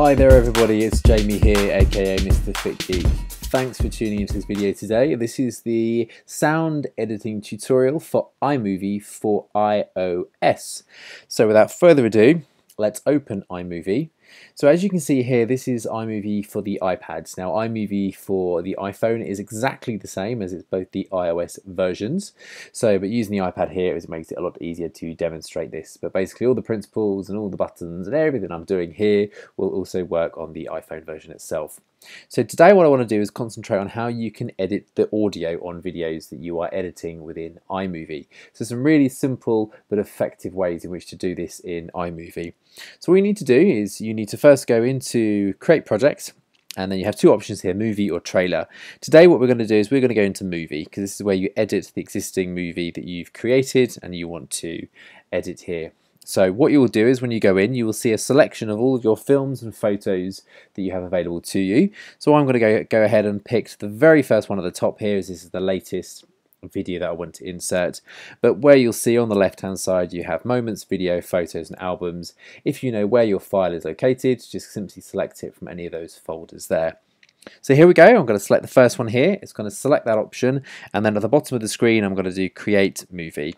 Hi there everybody, it's Jamie here, aka Mr. Fit Geek. Thanks for tuning into this video today. This is the sound editing tutorial for iMovie for iOS. So without further ado, let's open iMovie so as you can see here, this is iMovie for the iPads. Now iMovie for the iPhone is exactly the same as it's both the iOS versions. So, but using the iPad here it makes it a lot easier to demonstrate this. But basically all the principles and all the buttons and everything I'm doing here will also work on the iPhone version itself. So today what I want to do is concentrate on how you can edit the audio on videos that you are editing within iMovie. So some really simple but effective ways in which to do this in iMovie. So what you need to do is you need to first go into create project and then you have two options here, movie or trailer. Today what we're going to do is we're going to go into movie because this is where you edit the existing movie that you've created and you want to edit here. So what you will do is when you go in, you will see a selection of all of your films and photos that you have available to you. So I'm going to go, go ahead and pick the very first one at the top here as this is the latest video that I want to insert. But where you'll see on the left hand side you have moments, video, photos and albums. If you know where your file is located, just simply select it from any of those folders there. So here we go, I'm going to select the first one here, it's going to select that option and then at the bottom of the screen I'm going to do create movie.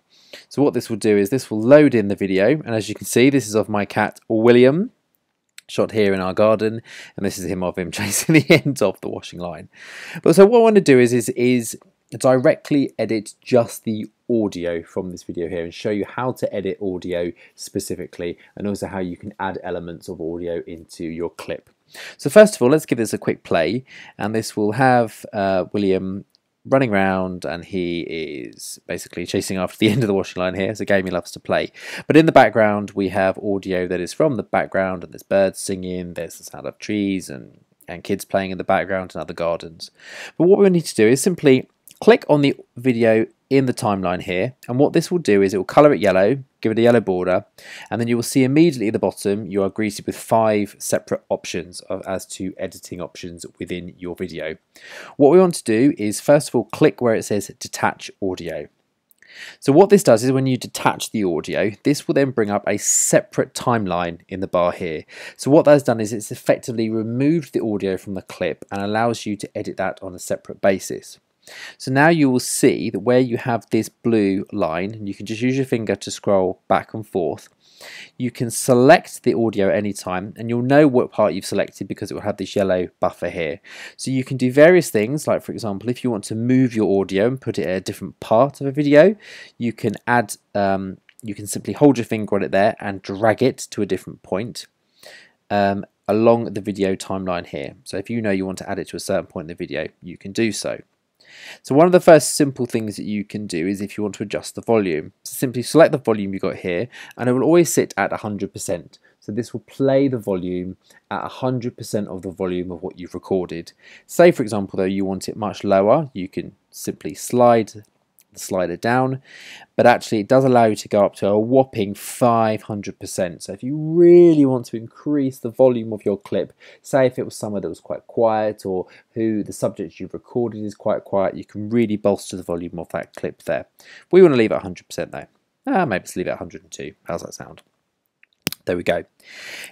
So what this will do is this will load in the video and as you can see this is of my cat William shot here in our garden and this is him of him chasing the end of the washing line. But so what I want to do is, is, is directly edit just the audio from this video here and show you how to edit audio specifically and also how you can add elements of audio into your clip. So first of all, let's give this a quick play and this will have uh, William running around and he is basically chasing after the end of the washing line here. It's a game he loves to play. But in the background we have audio that is from the background and there's birds singing, there's the sound of trees and, and kids playing in the background and other gardens. But what we need to do is simply click on the video in the timeline here and what this will do is it will color it yellow give it a yellow border and then you will see immediately at the bottom you are greeted with five separate options of, as to editing options within your video what we want to do is first of all click where it says detach audio so what this does is when you detach the audio, this will then bring up a separate timeline in the bar here. So what that's done is it's effectively removed the audio from the clip and allows you to edit that on a separate basis. So now you will see that where you have this blue line, and you can just use your finger to scroll back and forth, you can select the audio at any time and you'll know what part you've selected because it will have this yellow buffer here. So you can do various things like for example if you want to move your audio and put it at a different part of a video you can add um, you can simply hold your finger on it there and drag it to a different point um, along the video timeline here. So if you know you want to add it to a certain point in the video you can do so. So one of the first simple things that you can do is if you want to adjust the volume. So simply select the volume you got here and it will always sit at 100%. So this will play the volume at 100% of the volume of what you've recorded. Say for example though you want it much lower, you can simply slide the slider down, but actually it does allow you to go up to a whopping 500%. So if you really want to increase the volume of your clip, say if it was somewhere that was quite quiet or who the subject you've recorded is quite quiet, you can really bolster the volume of that clip there. We want to leave it 100% though. Ah, maybe let's leave it 102. How's that sound? There we go.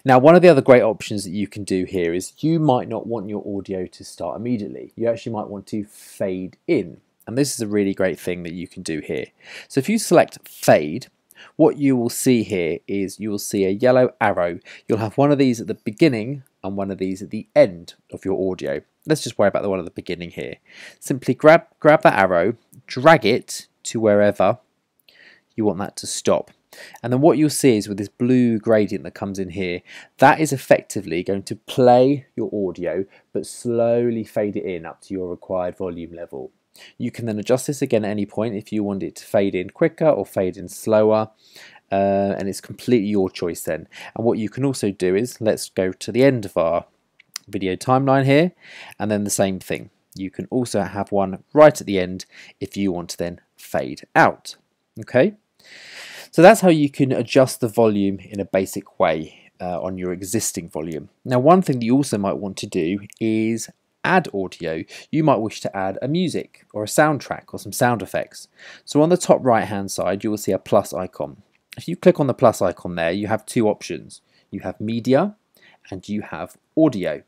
Now, one of the other great options that you can do here is you might not want your audio to start immediately. You actually might want to fade in. And this is a really great thing that you can do here. So if you select fade, what you will see here is you will see a yellow arrow. You'll have one of these at the beginning and one of these at the end of your audio. Let's just worry about the one at the beginning here. Simply grab, grab that arrow, drag it to wherever you want that to stop. And then what you'll see is with this blue gradient that comes in here, that is effectively going to play your audio, but slowly fade it in up to your required volume level. You can then adjust this again at any point if you want it to fade in quicker or fade in slower. Uh, and it's completely your choice then. And what you can also do is, let's go to the end of our video timeline here, and then the same thing. You can also have one right at the end if you want to then fade out. Okay, so that's how you can adjust the volume in a basic way uh, on your existing volume. Now one thing that you also might want to do is add audio, you might wish to add a music or a soundtrack or some sound effects. So on the top right hand side you will see a plus icon. If you click on the plus icon there you have two options. You have media and you have audio.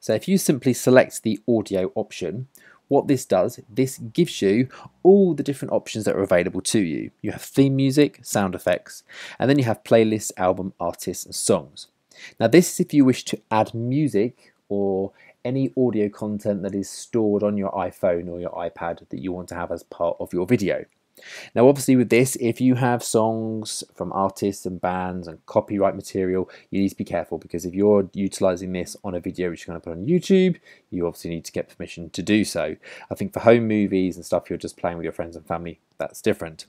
So if you simply select the audio option, what this does, this gives you all the different options that are available to you. You have theme music, sound effects, and then you have playlists, album, artists, and songs. Now this is if you wish to add music or any audio content that is stored on your iPhone or your iPad that you want to have as part of your video. Now, obviously, with this, if you have songs from artists and bands and copyright material, you need to be careful because if you're utilizing this on a video which you're going to put on YouTube, you obviously need to get permission to do so. I think for home movies and stuff you're just playing with your friends and family, that's different.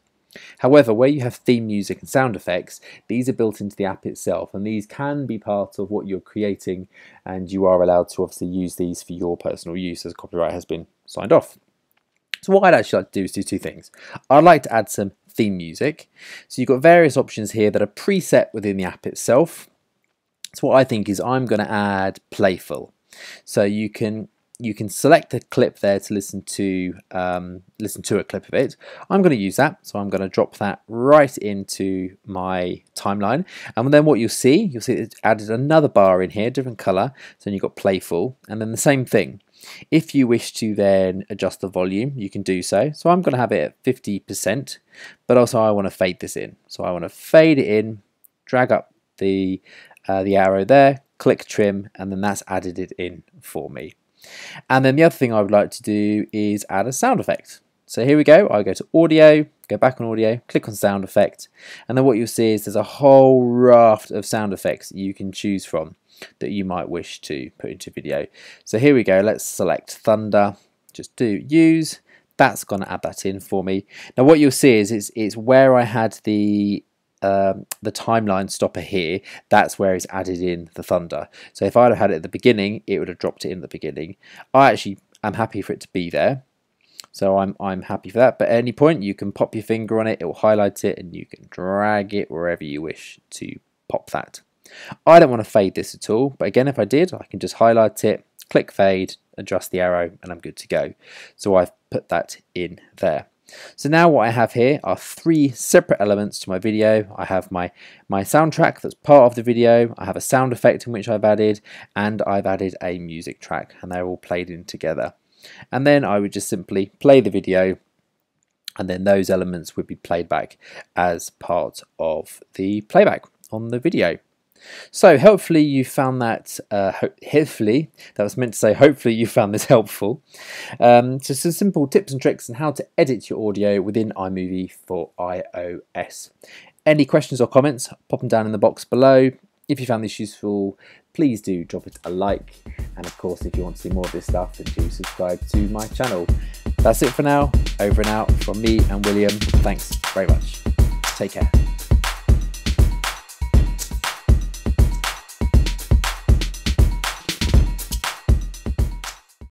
However, where you have theme music and sound effects, these are built into the app itself, and these can be part of what you're creating, and you are allowed to obviously use these for your personal use as copyright has been signed off. So what I'd actually like to do is do two things. I'd like to add some theme music. So you've got various options here that are preset within the app itself. So what I think is I'm going to add playful. So you can you can select a clip there to listen to um, listen to a clip of it. I'm going to use that, so I'm going to drop that right into my timeline. And then what you'll see, you'll see it's added another bar in here, different color. So then you've got playful, and then the same thing. If you wish to then adjust the volume, you can do so. So I'm going to have it at 50%, but also I want to fade this in. So I want to fade it in, drag up the uh, the arrow there, click trim, and then that's added it in for me. And then the other thing I would like to do is add a sound effect. So here we go, I go to audio, go back on audio, click on sound effect, and then what you'll see is there's a whole raft of sound effects you can choose from that you might wish to put into video. So here we go, let's select thunder, just do use, that's going to add that in for me. Now what you'll see is it's, it's where I had the um, the timeline stopper here, that's where it's added in the Thunder. So if I'd have had it at the beginning, it would have dropped it in the beginning. I actually am happy for it to be there. So I'm, I'm happy for that. But at any point, you can pop your finger on it, it will highlight it, and you can drag it wherever you wish to pop that. I don't want to fade this at all, but again, if I did, I can just highlight it, click fade, adjust the arrow, and I'm good to go. So I've put that in there. So now what I have here are three separate elements to my video. I have my, my soundtrack that's part of the video, I have a sound effect in which I've added, and I've added a music track, and they're all played in together. And then I would just simply play the video, and then those elements would be played back as part of the playback on the video. So hopefully you found that, uh, ho hopefully, that was meant to say, hopefully you found this helpful. Um, so some simple tips and tricks on how to edit your audio within iMovie for iOS. Any questions or comments, pop them down in the box below. If you found this useful, please do drop it a like. And of course, if you want to see more of this stuff, then do subscribe to my channel. That's it for now. Over and out from me and William. Thanks very much. Take care.